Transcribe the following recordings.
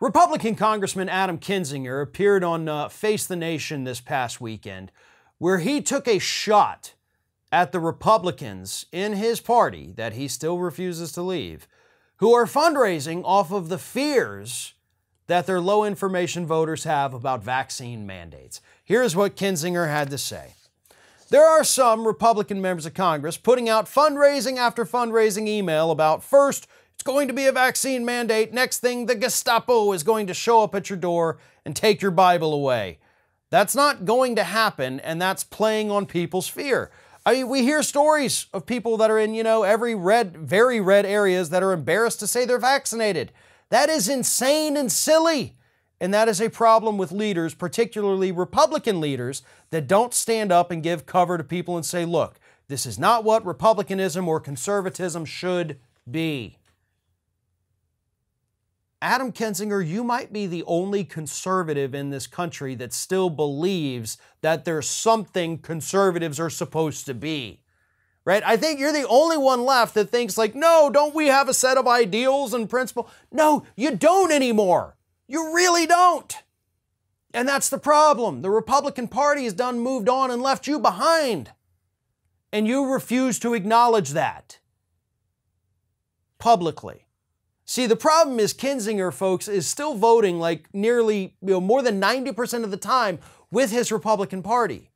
Republican Congressman Adam Kinzinger appeared on uh, Face the Nation this past weekend, where he took a shot at the Republicans in his party that he still refuses to leave, who are fundraising off of the fears that their low information voters have about vaccine mandates. Here's what Kinzinger had to say. There are some Republican members of Congress putting out fundraising after fundraising email about first, it's going to be a vaccine mandate. Next thing, the Gestapo is going to show up at your door and take your Bible away. That's not going to happen, and that's playing on people's fear. I mean, we hear stories of people that are in, you know, every red, very red areas that are embarrassed to say they're vaccinated. That is insane and silly. And that is a problem with leaders, particularly Republican leaders, that don't stand up and give cover to people and say, look, this is not what Republicanism or conservatism should be. Adam Kinzinger, you might be the only conservative in this country that still believes that there's something conservatives are supposed to be. Right? I think you're the only one left that thinks, like, no, don't we have a set of ideals and principles? No, you don't anymore. You really don't. And that's the problem. The Republican Party has done moved on and left you behind. And you refuse to acknowledge that publicly. See, the problem is Kinzinger, folks, is still voting like nearly, you know, more than 90% of the time with his Republican Party.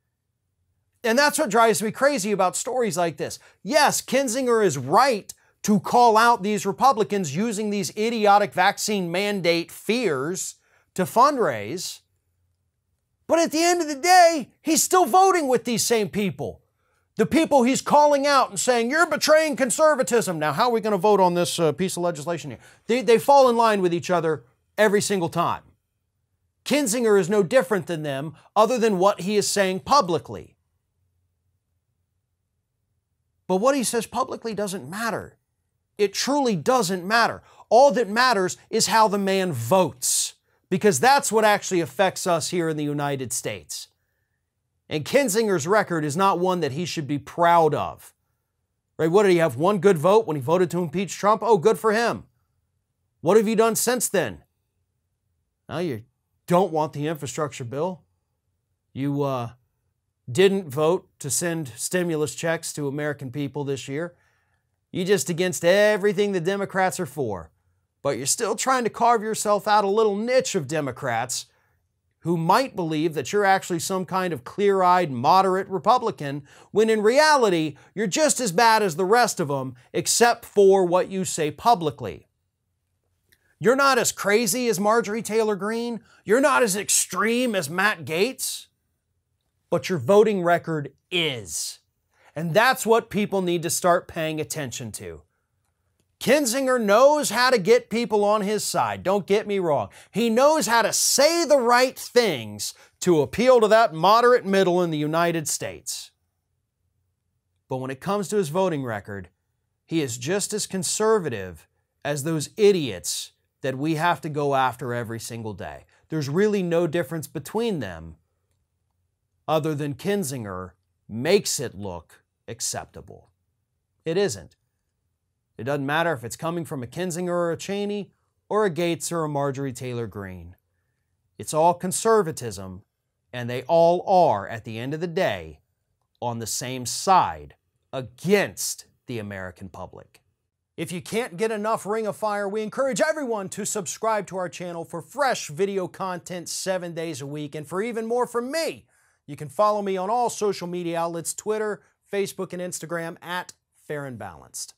And that's what drives me crazy about stories like this. Yes, Kinzinger is right to call out these Republicans using these idiotic vaccine mandate fears to fundraise. But at the end of the day, he's still voting with these same people the people he's calling out and saying, You're betraying conservatism. Now, how are we going to vote on this uh, piece of legislation here? They, they fall in line with each other every single time. Kinzinger is no different than them, other than what he is saying publicly. But what he says publicly doesn't matter. It truly doesn't matter. All that matters is how the man votes, because that's what actually affects us here in the United States. And Kinzinger's record is not one that he should be proud of. Right? What did he have? One good vote when he voted to impeach Trump? Oh, good for him. What have you done since then? Now you don't want the infrastructure bill. You uh, didn't vote to send stimulus checks to American people this year. You're just against everything the Democrats are for. But you're still trying to carve yourself out a little niche of Democrats who might believe that you're actually some kind of clear eyed moderate Republican, when in reality, you're just as bad as the rest of them, except for what you say publicly. You're not as crazy as Marjorie Taylor Greene. You're not as extreme as Matt Gaetz. But your voting record is. And that's what people need to start paying attention to. Kinzinger knows how to get people on his side. Don't get me wrong. He knows how to say the right things to appeal to that moderate middle in the United States. But when it comes to his voting record, he is just as conservative as those idiots that we have to go after every single day. There's really no difference between them other than Kinzinger makes it look acceptable. It isn't. It doesn't matter if it's coming from a Kinzinger or a Cheney or a Gaetz or a Marjorie Taylor Greene. It's all conservatism, and they all are, at the end of the day, on the same side against the American public. If you can't get enough Ring of Fire, we encourage everyone to subscribe to our channel for fresh video content seven days a week. And for even more from me, you can follow me on all social media outlets Twitter, Facebook, and Instagram at Farron Balanced.